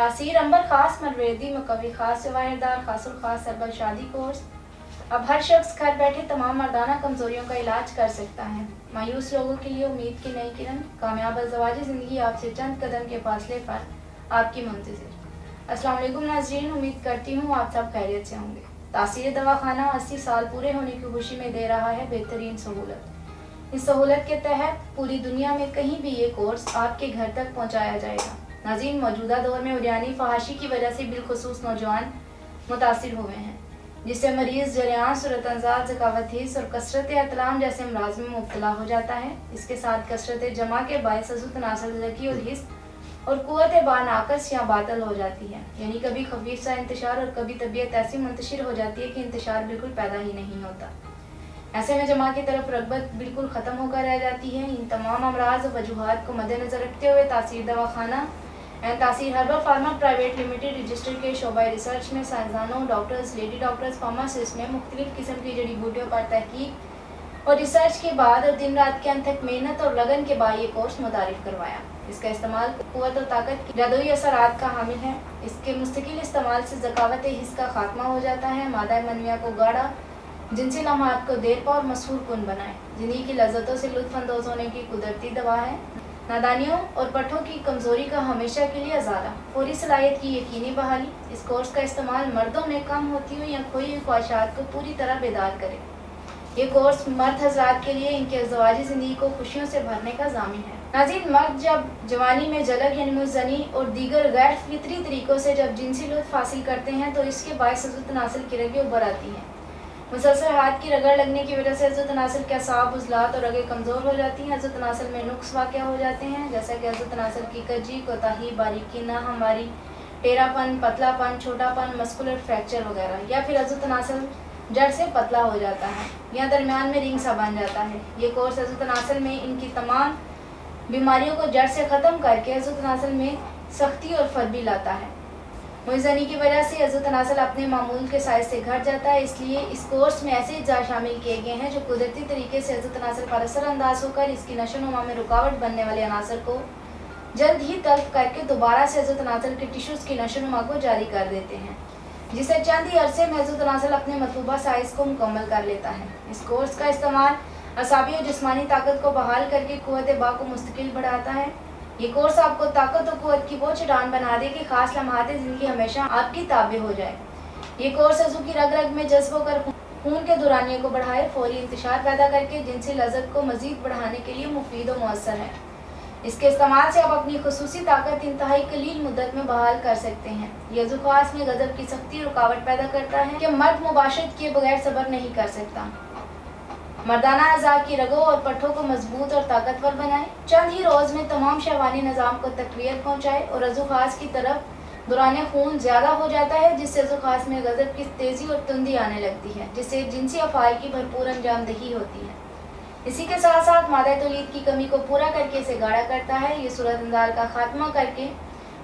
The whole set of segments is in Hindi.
तासीर अंबर खास मरवेदी, मकवी खास जवाहिरदार, खासुल खास सरबल शादी कोर्स। अब हर शख्स घर बैठे तमाम मर्दाना कमजोरियों का इलाज कर सकता है। मायूस लोगों के लिए उम्मीद की नई किरण, कामयाब अजवाजी ज़िंदगी आपसे चंद कदम के फासले पर आपकी मंतजर असलम नाजरीन, उम्मीद करती हूँ आप सब खैरियत से होंगे। तासीर दवाखाना अस्सी साल पूरे होने की खुशी में दे रहा है बेहतरीन सहूलत। इस सहूलत के तहत पूरी दुनिया में कहीं भी ये कोर्स आपके घर तक पहुँचाया जाएगा। नाजीन मौजूदा दौर में उड़ानी फहाशी की वजह से बिलखसूस नौजवान मुतासर हुए हैं, जिससे मरीज़ जरियान सूरत जकावतीस और कसरत अतलाम जैसे अमराज में मुबतला हो जाता है। इसके साथ कसरत जमा के बायस और हिस्स और कुत बानाकस या बातल हो जाती है। यानी कभी खफीफ सा इंतशार और कभी तबीयत ऐसी मुंतशिर हो जाती है कि इंतशार बिल्कुल पैदा ही नहीं होता। ऐसे में जमा की तरफ़ रगबत बिल्कुल ख़त्म होकर रह जाती है। इन तमाम अमराज और वजूहत को मद्देनज़र रखते हुए Taseer Dawakhana and Taseer herbal pharma private limited register के शोबा रिसर्च में साइंसदानों, डॉक्टर्स, लेडी डॉक्टर्स, फार्मासिस्ट में मुख्तलिफ़ किस्म की जड़ी बूटियों पर तहकीक और रिसर्च के बाद और दिन रात के अंत तक मेहनत और लगन के बाद ये कोर्स मुतारफ करवाया। इसका इस्तेमाल कुत और ताकत की जादुई असरात का हामिल है। इसके मुस्तकिल इस्तेमाल से जकावत हिस्स का खात्मा हो जाता है मादा मनविया को गाढ़ा, जिनसी लम्हात को देर पा और मशहूर कन बनाए। जिन्हीं की लज्जतों से लुत्फानंदोज होने की कुदरती दवा है। नादानियों और पठों की कमज़ोरी का हमेशा के लिए अजारा फौरी सलाहियत की यकीनी बहाली। इस कोर्स का इस्तेमाल मर्दों में कम होती हुई या खोई हुई ख्वाहिशात को पूरी तरह बेदार करे। ये कोर्स मर्द हजरात के लिए इनके अजवाजी ज़िंदगी को खुशियों से भरने का जामिन है। नाजिन मर्द जब जवानी में जलग यानी मुजनी और दीगर गैर फितरी तरीक़ों से जब जिनसी लुत्फ हासिल करते हैं तो इसके बायस नासिल की रगे उभर आती हैं। मुसलसल हाथ की रगड़ लगने की वजह से हज़रत नासिर के असाब उजलात और रगें कमज़ोर हो जाती हैं। हज़रत नासिर में नुक्स वाक़ हो जाते हैं, जैसा कि हज़रत नासिर की कजी, कोताही, बारीकी ना हमारी टेरापन, पतलापन, छोटापन, मस्कुलर फ्रैक्चर वगैरह, या फिर हज़रत नासिर जड़ से पतला हो जाता है, या दरमियान में रिंग सा बन जाता है। ये कोर्स हज़रत नासिर में इनकी तमाम बीमारियों को जड़ से ख़त्म करके हज़रत नासिर में सख्ती और फरबी लाता है। मुजनी की वजह से अजू तनासल अपने मामूल के साइज़ से घट जाता है, इसलिए इस कोर्स में ऐसे अज्जा शामिल किए गए हैं जो कुदरती तरीके से अजू तनासल पर असरअंदाज होकर इसकी नशो नुमा में रुकावट बनने वाले अनासर को जल्द ही तल्फ करके दोबारा से अजू तनासल के टिश्यूज़ की नशो नुमा को जारी कर देते हैं, जिसे चंद ही अरसे में अजू तनासल अपने मतलूबा साइज़ को मुकम्मल कर लेता है। इस कोर्स का इस्तेमाल असाबी और जिसमानी ताकत को बहाल करके कुत बा को मुस्तकिल बढ़ाता है। ये कोर्स आपको ताकत और कुत की वो चटान बना दे कि खास लम्हात ज़िंदगी हमेशा आपकी ताबे हो जाए। ये कोर्स अजू की रग रग में जज्ब होकर खून के दुरानियों को बढ़ाए, फौरी इंतशार पैदा करके जिनसी लजत को मजीद बढ़ाने के लिए मुफीद और मौसर है। इसके इस्तेमाल से आप अपनी खसूसी ताकत इंतहाई कलील मुद्दत में बहाल कर सकते हैं। यह जुखास में गजब की सख्ती रुकावट पैदा करता है कि मर्द मुबाशत किए बगैर सबर नहीं कर सकता। मर्दाना अज़ा की रगों और पट्ठों को मज़बूत और ताकतवर बनाए। चंद ही रोज़ में तमाम शहवानी निज़ाम को तकवीत पहुँचाए और अजू खास की तरफ़ दौरान खून ज़्यादा हो जाता है, जिससे अजू खास में गज़ब की तेज़ी और तुंदी आने लगती है, जिससे जिनसी अफ़ाल की भरपूर अंजामदही होती है। इसी के साथ साथ मादा तोलीद की कमी को पूरा करके इसे गाढ़ा करता है। ये सूरत अंदार का खात्मा करके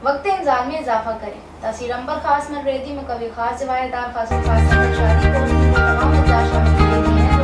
वक्त इंजाम में इजाफा करें। तसीर अंबर खास मरवेदी में कभी खास खास खास शादी को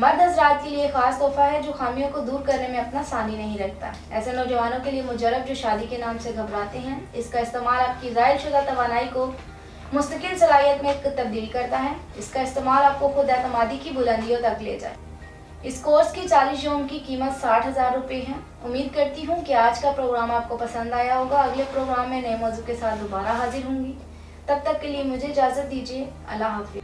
मर्द हजरात के लिए खास तोहफा है जो खामियों को दूर करने में अपना सानी नहीं रखता। ऐसे नौजवानों के लिए मुजरब जो शादी के नाम से घबराते हैं, इसका इस्तेमाल आपकी जायल शुदा तोानाई को मुस्तकिल सलाहियत में तब्दील करता है। इसका इस्तेमाल आपको खुद अतमादी की बुलंदियों तक ले जाए। इस कोर्स की चालीस योम की कीमत साठ हज़ार रुपये है। उम्मीद करती हूँ कि आज का प्रोग्राम आपको पसंद आया होगा। अगले प्रोग्राम में नए मौजू के साथ दोबारा हाजिर होंगी। तब तक के लिए मुझे इजाज़त दीजिए। अल्लाह हाफिज़।